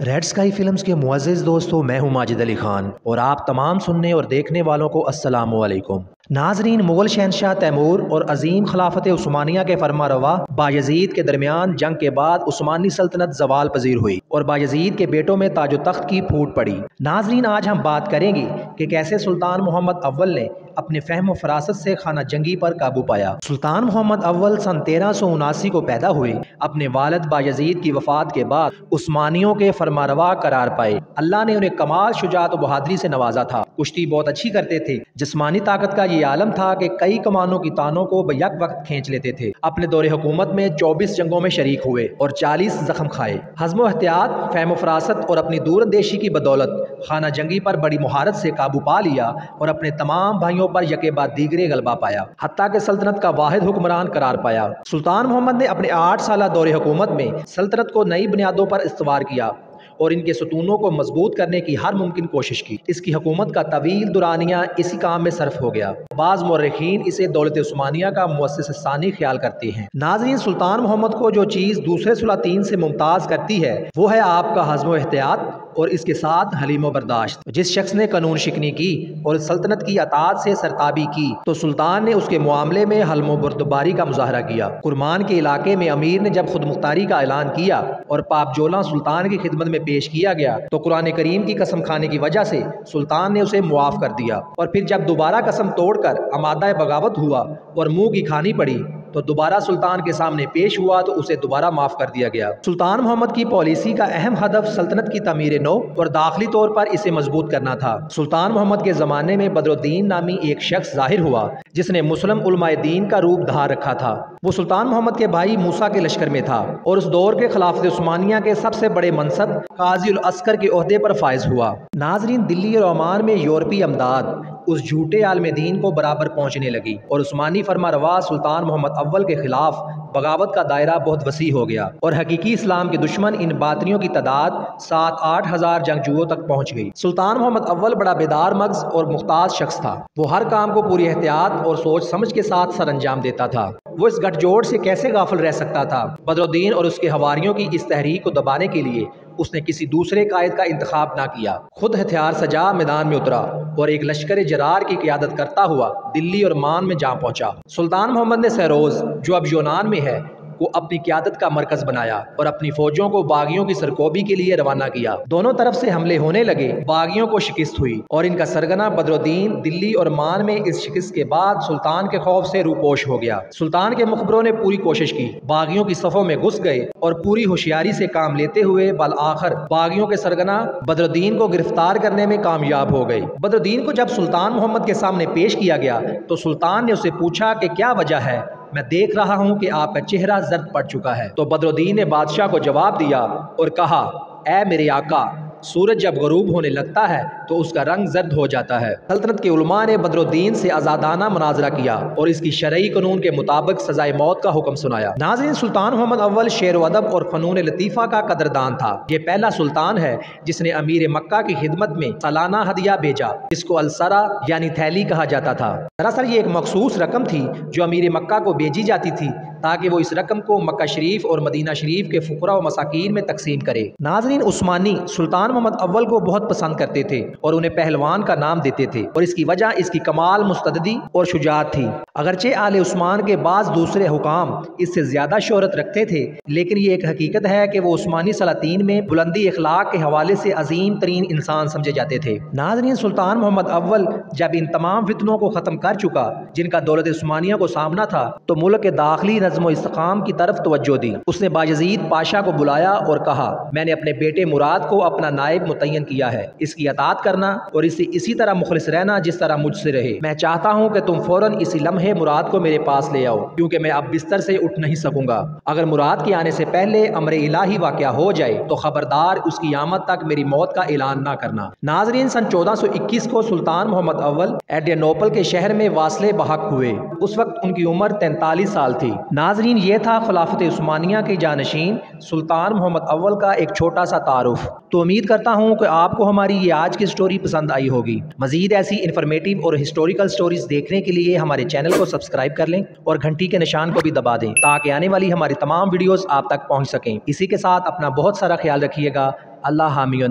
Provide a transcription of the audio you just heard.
Red sky films के मुआज़ दोस्तों, मैं हूँ माजिद अली खान और आप तमाम सुनने और देखने वालों को अस्सलाम वालेकुम नाजरीन मुगल शहनशाह तैमूर और अजीम खिलाफत उस्मानिया के फरमा रवा बायजीद के दरमियान जंग के बाद उस्मानी सल्तनत जवाल पजीर हुई और बायजीद के बेटों में ताजो तख्त की फूट पड़ी। नाजरीन, आज हम बात करेंगे कि कैसे सुल्तान मोहम्मद अव्वल ने अपने फहम फरासत से खाना जंगी पर काबू पाया। सुल्तान मोहम्मद अव्वल सन तेरह सौ उनासी को पैदा हुए। अपने वालद बायजीद की वफात के बाद उस्मानियों के फरमारवा करार पाए। अल्लाह ने उन्हें कमाल, शुजात बहादरी से नवाजा था। कुश्ती बहुत अच्छी करते थे। जिसमानी ताकत का ये आलम था कि कई कमानों की तानों को यक वक्त खींच लेते थे। अपने दौरे हुकूमत में चौबीस जंगों में शरीक हुए और चालीस जख्म खाए। हजम एहतियात फहम फरासत और अपनी दूरंदेशी की बदौलत खाना जंगी पर बड़ी महारत से काबू पा लिया और अपने तमाम भाइयों पर यके बाद दीगरे गलबा पाया। हती के सल्तनत का वाहिद हुक्मरान करार पाया। सुल्तान मोहम्मद ने अपने आठ साल दौरे हुकूमत में सल्तनत को नई बुनियादों पर इस्तवार किया। और इनके सतूनों को मज़बूत करने की हर मुमकिन कोशिश की। इसकी हुकूमत का तवील दुरानिया इसी काम में सर्फ हो गया। बाज़ मौरखीन इसे दौलत उस्मानिया का मुससानी ख्याल करते हैं। नाजरीन, सुल्तान मोहम्मद को जो चीज़ दूसरे सुलातीन से मुमताज़ करती है, वो है आपका हजम एहतियात और इसके साथ हलीम बर्दाश्त। जिस शख्स ने कानून शिकनी की और सल्तनत की अतात से सरताबी की तो सुल्तान ने उसके मामले में हलमो बरदबारी का मुजाहरा किया। कुरमान के इलाके में अमीर ने जब खुद मुख्तारी का ऐलान किया और पापजोला सुल्तान की खिदमत में पेश किया गया। तो कुरान करीम की कसम खाने की वजह से सुल्तान ने उसे मुआफ कर दिया। और फिर जब दोबारा कसम तोड़कर अमादा बगावत हुआ और मुँह की खानी पड़ी तो दोबारा सुल्तान के सामने पेश हुआ तो उसे दोबारा माफ़ कर दिया गया। सुल्तान मोहम्मद की पॉलिसी का अहम हदफ सल्तनत की तमीर नो और दाखिली तौर पर इसे मज़बूत करना था। सुल्तान मोहम्मद के जमाने में बदरुद्दीन नामी एक शख्स ज़ाहिर हुआ। जिसने मुस्लिम दीन का रूप धार रखा था। वो सुल्तान मोहम्मद के भाई मूसा के लश्कर में था और उस दौर के खिलाफत उस्मानिया के सबसे बड़े मनसब काजी अस्कर के अहदे पर फायज हुआ। नाजरीन दिल्ली और ओमान में यूरोपीय अमदाद उस झूठे आलम दीन को बराबर पहुँचने लगी और उस्मानी फरमा रवा सुल्तान मोहम्मद अव्वल के खिलाफ बगावत का दायरा बहुत वसी हो गया और हकीकी इस्लाम के दुश्मन इन बातरियों की तादाद सात आठ हज़ार जंगजुओं तक पहुँच गई। सुल्तान मोहम्मद अव्वल बड़ा बेदार मगज और मुख्ताज शख्स था। वो हर काम को पूरी एहतियात और सोच समझ के साथ सर अंजाम देता था। वो इस गठजोड़ से कैसे गाफिल रह सकता था? बदरुद्दीन और उसके हवारियों की इस तहरीक को दबाने के लिए उसने किसी दूसरे कायद का इंतखब ना किया। खुद हथियार सजा मैदान में उतरा और एक लश्कर जरार की क्यादत करता हुआ दिल्ली और मान में जा पहुँचा। सुल्तान मोहम्मद ने सहरोज, जो अब यूनान में है को अपनी क्यादत का मरकज बनाया और अपनी फौजों को बागियों की सरकोबी के लिए रवाना किया। दोनों तरफ़ से हमले होने लगे, बागियों को शिकस्त हुई और इनका सरगना बदरुद्दीन दिल्ली और मान में इस शिकस्त के बाद सुल्तान के खौफ से रूपोश हो गया। सुल्तान के मुखबरों ने पूरी कोशिश की, बागियों की सफों में घुस गए और पूरी होशियारी से काम लेते हुए बल आखिर बागियों के सरगना बदरुद्दीन को गिरफ़्तार करने में कामयाब हो गए। बदरुद्दीन को जब सुल्तान मोहम्मद के सामने पेश किया गया तो सुल्तान ने उसे पूछा कि क्या वजह है? मैं देख रहा हूँ कि आपका चेहरा जर्द पड़ चुका है। तो बदरुद्दीन ने बादशाह को जवाब दिया और कहा ए मेरे आका सूरज जब गरूब होने लगता है तो उसका रंग जर्द हो जाता है। सल्तनत के उलमा ने बदरुद्दीन से आज़ादाना मुनाजरा किया और इसकी शरई कानून के मुताबिक सजाए मौत का हुक्म सुनाया। नाजिन सुल्तान मोहम्मद अव्वल शेर अदब और फनून लतीफ़ा का कदरदान था। ये पहला सुल्तान है, जिसने अमीर मक्का की खिदमत में सालाना हदिया भेजा। इसको अलसरा यानी थैली कहा जाता था। दरअसल ये एक मखसूस रकम थी, जो अमीर मक्का को भेजी जाती थी। ताकि वो इस रकम को मक्का शरीफ और मदीना शरीफ के फुकरा व मसाकिन में तकसीम करे। नाजरीन, उस्मानी सुल्तान मोहम्मद अव्वल को बहुत पसंद करते थे और उन्हें पहलवान का नाम देते थे और इसकी वजह इसकी कमाल मुस्तदी और शुजात थी। अगरचे आल उस्मान के बाद दूसरे हुकाम इससे ज़्यादा शोहरत रखते थे, लेकिन ये एक हकीकत है कि वो उस्मानी सलातीन में बुलंदी अखलाक के हवाले से अजीम तरीन इंसान समझे जाते थे। नाजरीन, सुल्तान मोहम्मद अव्वल जब इन तमाम फितनों को ख़त्म कर चुका, जिनका दौलत उस्मानिया को सामना था तो मुल्क के दाखिली नज़म इस्तकाम की तरफ़ तवज्जो दी। उसने बाजीद पाशा को बुलाया और कहा, मैंने अपने बेटे मुराद को अपना नायब मुतन किया है। इसकी अतात करना और इसे इसी तरह मुखलिस रहना जिस तरह मुझसे रहे। मैं चाहता हूँ कि तुम फ़ौरन इसी लम्हे मुराद को मेरे पास ले आओ, क्योंकि मैं अब बिस्तर से उठ नहीं सकूँगा। अगर मुराद के आने से पहले अमर इलाही वाक़ हो जाए तो खबरदार उसकी आमद तक मेरी मौत का ऐलान ना करना। नाजरीन, सन चौदह सौ इक्कीस को सुल्तान मोहम्मद अव्वल एडियानोपल के शहर में वासले बहक हुए। उस वक्त उनकी उम्र तैंतालीस साल थी। नाजरीन, ये था खिलाफत उस्मानिया के जानशीन सुल्तान मोहम्मद अव्वल का एक छोटा सा तारुफ। तो उम्मीद करता हूँ कि आपको हमारी ये आज की स्टोरी पसंद आई होगी। मजीद ऐसी इन्फॉर्मेटिव और हिस्टोरिकल स्टोरीज देखने के लिए हमारे चैनल को सब्सक्राइब कर लें और घंटी के निशान को भी दबा दें, ताकि आने वाली हमारी तमाम वीडियोज़ आप तक पहुँच सकें। इसी के साथ अपना बहुत सारा ख्याल रखिएगा। अल्लाह हामी